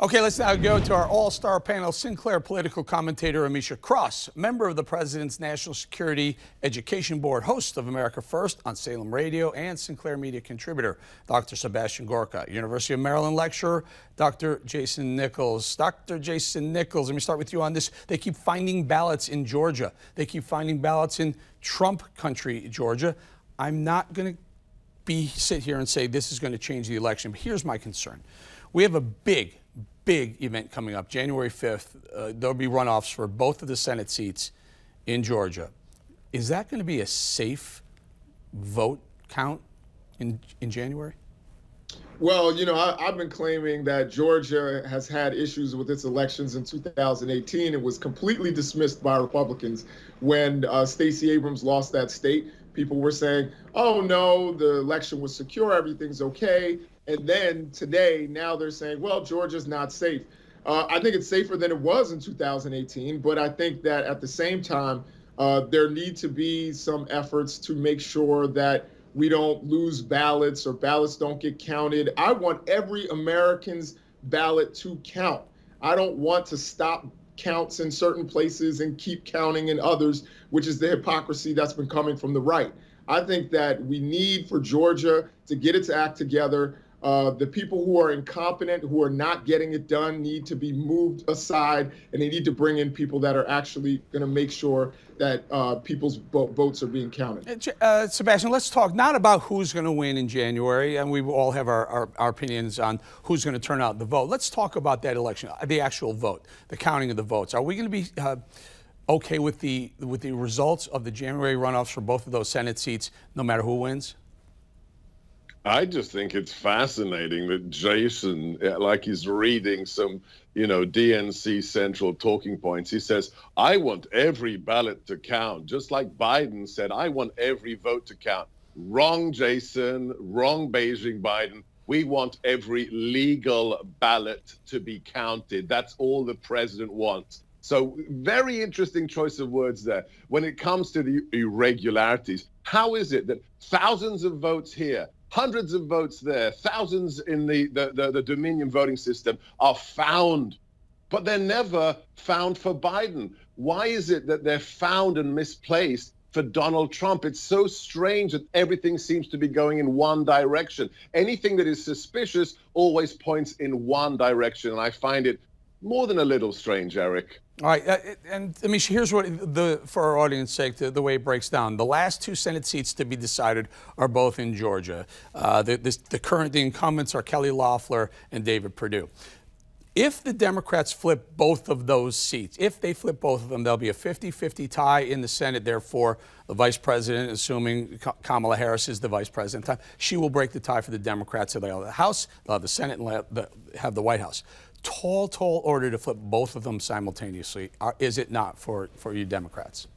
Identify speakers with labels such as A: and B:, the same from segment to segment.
A: Okay, let's now go to our all star panel Sinclair political commentator Ameshia Cross, member of the President's National Security Education Board, host of America First on Salem Radio, and Sinclair Media contributor, Dr. Sebastian Gorka, University of Maryland lecturer, Dr. Jason Nichols. Dr. Jason Nichols, let me start with you on this. They keep finding ballots in Georgia, they keep finding ballots in Trump country, Georgia. I'm not going to be sit here and say this is going to change the election. But here's my concern. We have a big, big event coming up, January 5th. Uh, there'll be runoffs for both of the Senate seats in Georgia. Is that going to be a safe vote count in, in January?
B: Well, you know, I, have been claiming that Georgia has had issues with its elections in 2018. It was completely dismissed by Republicans when uh, Stacey Abrams lost that state. People were saying, oh, no, the election was secure, everything's okay. And then today, now they're saying, well, Georgia's not safe. Uh, I think it's safer than it was in 2018, but I think that at the same time, uh, there need to be some efforts to make sure that we don't lose ballots or ballots don't get counted. I want every American's ballot to count. I don't want to stop counts in certain places and keep counting in others, which is the hypocrisy that's been coming from the right. I think that we need for Georgia to get its act together. Uh, the people who are incompetent, who are not getting it done, need to be moved aside, and they need to bring in people that are actually going to make sure that uh, people's votes are being counted.
A: Uh, uh, Sebastian, let's talk not about who's going to win in January, and we all have our, our, our opinions on who's going to turn out the vote. Let's talk about that election, uh, the actual vote, the counting of the votes. Are we going to be uh, okay with the with the results of the January runoffs for both of those Senate seats, no matter who wins?
C: I just think it's fascinating that Jason, eh, like he's reading some, you know, DNC Central talking points. He says, I want every ballot to count, just like Biden said, I want every vote to count. Wrong, Jason. Wrong, Beijing Biden. We want every legal ballot to be counted. That's all the president wants. So, very interesting choice of words there. When it comes to the irregularities, how is it that thousands of votes here, hundreds of votes there, thousands in the, the, the, the, Dominion voting system are found, but they're never found for Biden. Why is it that they're found and misplaced for Donald Trump? It's so strange that everything seems to be going in one direction. Anything that is suspicious always points in one direction. And I find it more than a little strange, Eric.
A: All right, uh, and I mean, here's what the for our audience sake, the, the, way it breaks down. The last two Senate seats to be decided are both in Georgia. Uh, the, this, the current the incumbents are Kelly Loeffler and David Perdue. If the Democrats flip both of those seats, if they flip both of them, there'll be a 50 50 tie in the Senate. Therefore, the vice president, assuming Kamala Harris is the vice president, she will break the tie for the Democrats. So they'll have the House, they'll have the Senate, and have the White House tall, tall order to flip both of them simultaneously, is it not for, for you Democrats?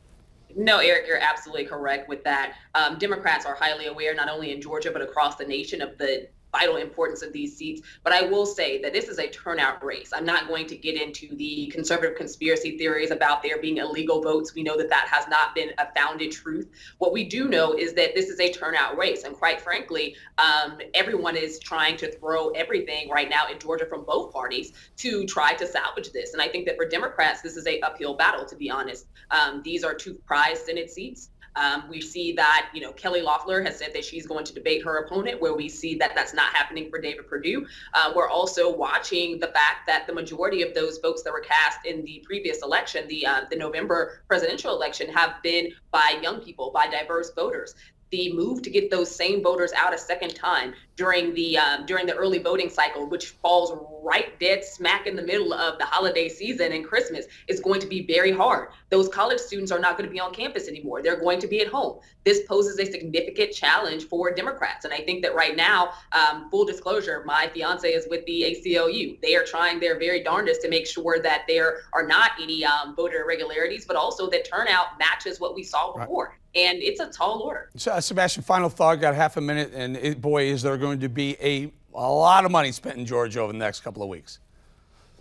D: No, Eric, you're absolutely correct with that. Um, Democrats are highly aware, not only in Georgia, but across the nation, of the vital importance of these seats. But I will say that this is a turnout race. I'm not going to get into the conservative conspiracy theories about there being illegal votes. We know that that has not been a founded truth. What we do know is that this is a turnout race. And quite frankly, um, everyone is trying to throw everything right now in Georgia from both parties to try to salvage this. And I think that for Democrats, this is a uphill battle, to be honest. Um, these are two prized Senate seats. Um, we see that, you know, Kelly Loeffler has said that she's going to debate her opponent, where we see that that's not happening for David Perdue. Uh, we're also watching the fact that the majority of those votes that were cast in the previous election, the uh, the November presidential election, have been by young people, by diverse voters the move to get those same voters out a second time during the um, during the early voting cycle, which falls right dead smack in the middle of the holiday season and Christmas, is going to be very hard. Those college students are not going to be on campus anymore; they're going to be at home. This poses a significant challenge for Democrats, and I think that right now, um, full disclosure, my fiance is with the ACLU. They are trying their very darndest to make sure that there are not any um, voter irregularities, but also that turnout matches what we saw before. Right and it's a tall order. So,
A: uh, Sebastian, final thought. Got half a minute, and it, boy, is there going to be a a lot of money spent in Georgia over the next couple of weeks.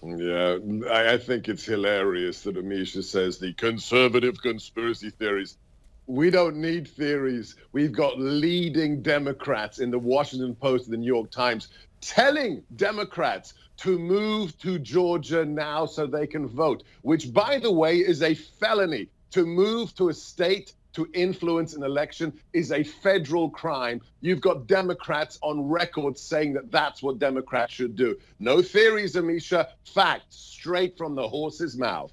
C: Yeah, I, I think it's hilarious that Ameshia says the conservative conspiracy theories. we don't need theories. We've got leading Democrats in the Washington Post and the New York Times telling Democrats to move to Georgia now so they can vote, which, by the way, is a felony. To move to a state to influence an election is a federal crime. You've got Democrats on record saying that that's what Democrats should do. No theories, Ameshia. Facts straight from the horse's mouth.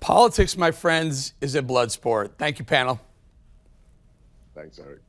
A: Politics, my friends, is a blood sport. Thank you, panel.
C: Thanks, Eric.